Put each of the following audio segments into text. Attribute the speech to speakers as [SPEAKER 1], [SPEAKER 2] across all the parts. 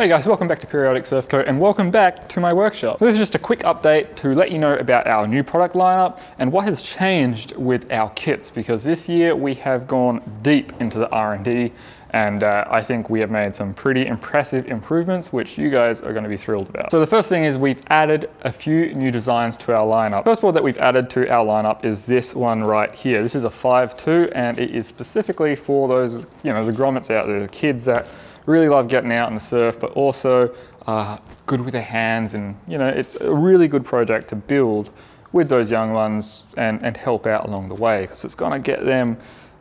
[SPEAKER 1] Hey guys, welcome back to Periodic Surf Co and welcome back to my workshop. So this is just a quick update to let you know about our new product lineup and what has changed with our kits because this year we have gone deep into the R&D and uh, I think we have made some pretty impressive improvements which you guys are going to be thrilled about. So the first thing is we've added a few new designs to our lineup. First board that we've added to our lineup is this one right here. This is a 5.2 and it is specifically for those, you know, the grommets out there, the kids that really love getting out in the surf, but also uh, good with their hands. And, you know, it's a really good project to build with those young ones and, and help out along the way because it's going to get them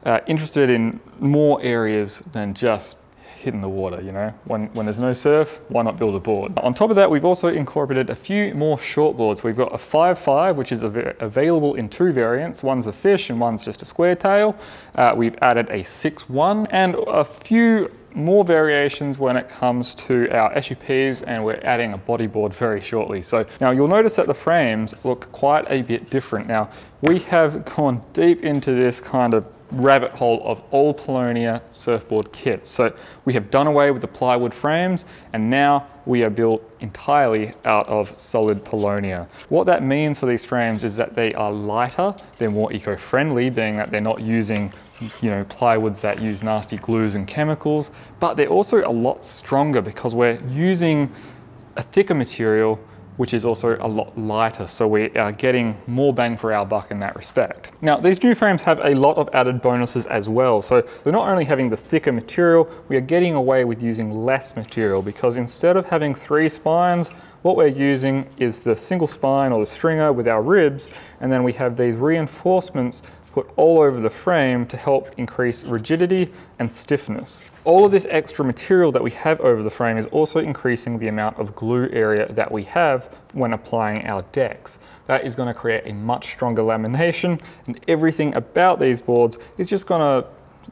[SPEAKER 1] uh, interested in more areas than just hitting the water, you know. When, when there's no surf, why not build a board? On top of that, we've also incorporated a few more short boards. We've got a 5.5, which is av available in two variants. One's a fish and one's just a square tail. Uh, we've added a 6.1 and a few more variations when it comes to our SUPs and we're adding a bodyboard very shortly. So now you'll notice that the frames look quite a bit different. Now we have gone deep into this kind of rabbit hole of all Paulownia surfboard kits. So we have done away with the plywood frames and now we are built entirely out of solid Paulownia. What that means for these frames is that they are lighter, they're more eco-friendly, being that they're not using you know, plywoods that use nasty glues and chemicals, but they're also a lot stronger because we're using a thicker material which is also a lot lighter. So we are getting more bang for our buck in that respect. Now, these new frames have a lot of added bonuses as well. So they're not only having the thicker material, we are getting away with using less material because instead of having three spines, what we're using is the single spine or the stringer with our ribs, and then we have these reinforcements put all over the frame to help increase rigidity and stiffness. All of this extra material that we have over the frame is also increasing the amount of glue area that we have when applying our decks. That is going to create a much stronger lamination and everything about these boards is just going to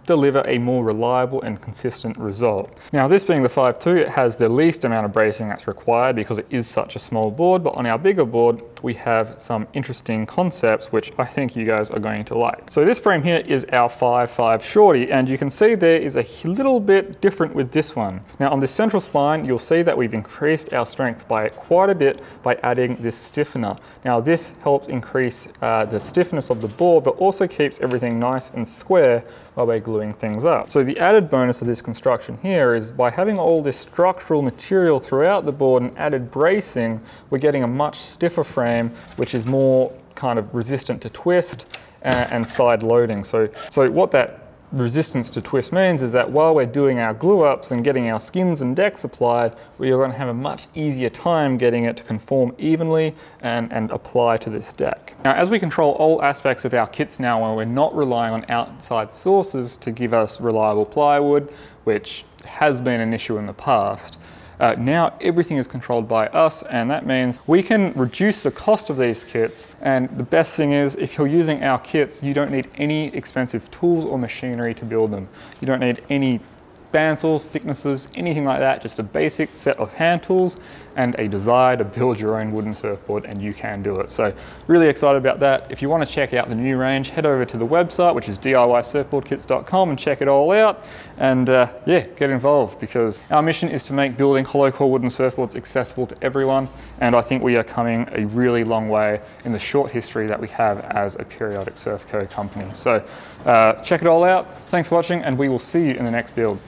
[SPEAKER 1] deliver a more reliable and consistent result. Now this being the 5.2, it has the least amount of bracing that's required because it is such a small board, but on our bigger board, we have some interesting concepts which I think you guys are going to like. So this frame here is our 5.5 Shorty, and you can see there is a little bit different with this one. Now on the central spine, you'll see that we've increased our strength by quite a bit by adding this stiffener. Now this helps increase uh, the stiffness of the board, but also keeps everything nice and square while we're gluing things up. So the added bonus of this construction here is by having all this structural material throughout the board and added bracing, we're getting a much stiffer frame, which is more kind of resistant to twist and, uh, and side loading. So, so what that resistance to twist means is that while we're doing our glue ups and getting our skins and decks applied, we are going to have a much easier time getting it to conform evenly and, and apply to this deck. Now, as we control all aspects of our kits now, when we're not relying on outside sources to give us reliable plywood, which has been an issue in the past, uh, now everything is controlled by us and that means we can reduce the cost of these kits and the best thing is if you're using our kits you don't need any expensive tools or machinery to build them. You don't need any bandsaws, thicknessers, anything like that, just a basic set of hand tools and a desire to build your own wooden surfboard and you can do it. So really excited about that. If you want to check out the new range, head over to the website, which is DIYsurfboardkits.com and check it all out. And uh, yeah, get involved because our mission is to make building hollow core wooden surfboards accessible to everyone. And I think we are coming a really long way in the short history that we have as a periodic surf co company. So uh, check it all out. Thanks for watching and we will see you in the next build.